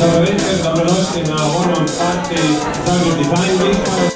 Dobro večer, dobrodošli na onom Party Zagreb Design Week.